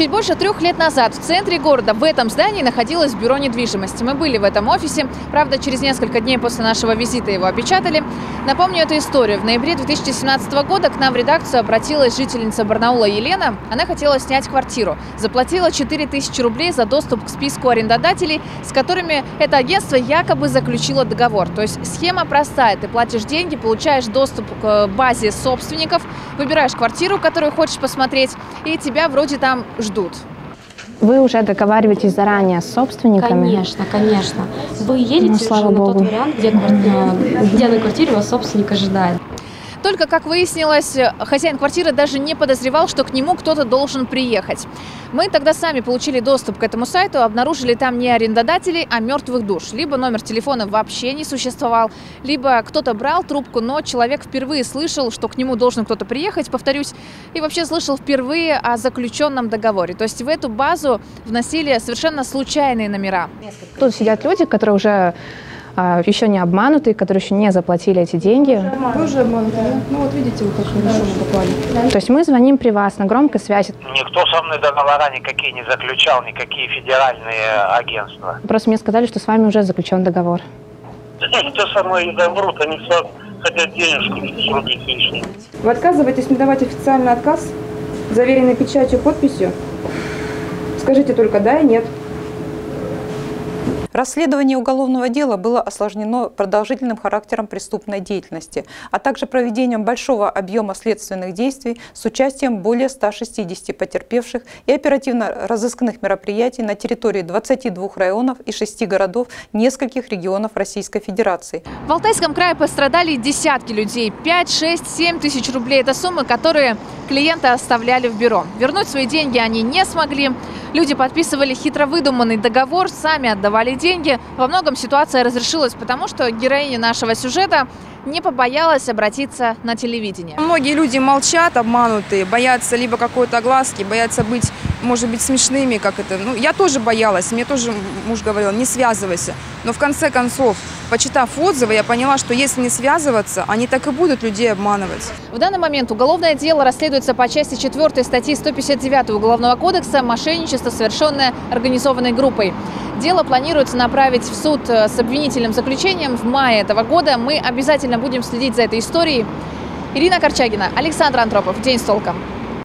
Чуть больше трех лет назад в центре города в этом здании находилось бюро недвижимости. Мы были в этом офисе. Правда, через несколько дней после нашего визита его опечатали. Напомню эту историю. В ноябре 2017 года к нам в редакцию обратилась жительница Барнаула Елена. Она хотела снять квартиру. Заплатила 4000 рублей за доступ к списку арендодателей, с которыми это агентство якобы заключило договор. То есть схема простая. Ты платишь деньги, получаешь доступ к базе собственников, выбираешь квартиру, которую хочешь посмотреть, и тебя вроде там ждут. Вы уже договариваетесь заранее с собственниками? Конечно, конечно. Вы едете Ну, уже слава на богу. тот вариант, где, квар- где на квартире вас собственник ожидает. Только, как выяснилось, хозяин квартиры даже не подозревал, что к нему кто-то должен приехать. Мы тогда сами получили доступ к этому сайту, обнаружили там не арендодателей, а мертвых душ. Либо номер телефона вообще не существовал, либо кто-то брал трубку, но человек впервые слышал, что к нему должен кто-то приехать, повторюсь, и вообще слышал впервые о заключенном договоре. То есть в эту базу вносили совершенно случайные номера. Тут сидят люди, которые уже еще не обмануты, которые еще не заплатили эти деньги. Тоже обмануты, да? Ну вот видите, вы как хорошо попали. То есть мы звоним при вас на громкой связи. Никто со мной договора никакие не заключал, никакие федеральные агентства. Просто мне сказали, что с вами уже заключен договор. Мной да врут, они все хотят денежку срубить лишние. Вы отказываетесь мне давать официальный отказ, заверенный печатью, подписью? Скажите только да и нет. Расследование уголовного дела было осложнено продолжительным характером преступной деятельности, а также проведением большого объема следственных действий с участием более 160 потерпевших и оперативно-розыскных мероприятий на территории 22 районов и 6 городов нескольких регионов Российской Федерации. В Алтайском крае пострадали десятки людей. 5, 6, 7 тысяч рублей – это суммы, которые клиенты оставляли в бюро. Вернуть свои деньги они не смогли. Люди подписывали хитро выдуманный договор, сами отдавали деньги. Во многом ситуация разрешилась, потому что героиня нашего сюжета не побоялась обратиться на телевидение. Многие люди молчат, обманутые, боятся либо какой-то огласки, боятся быть, может быть, смешными, как это. Ну, я тоже боялась, мне тоже муж говорил, не связывайся. Но в конце концов, почитав отзывы, я поняла, что если не связываться, они так и будут людей обманывать. В данный момент уголовное дело расследуется по части 4 статьи 159 Уголовного кодекса «Мошенничество, совершенное организованной группой». Дело планируется направить в суд э, с обвинительным заключением в мае этого года. Мы обязательно будем следить за этой историей. Ирина Корчагина, Александр Антропов. День с толком.